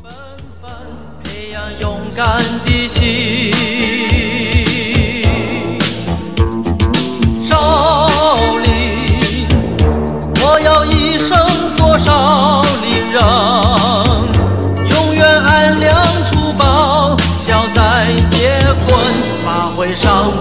我纷培养勇敢的心，少林，我要一生做少林人，永远按良处报效，在结婚大会上。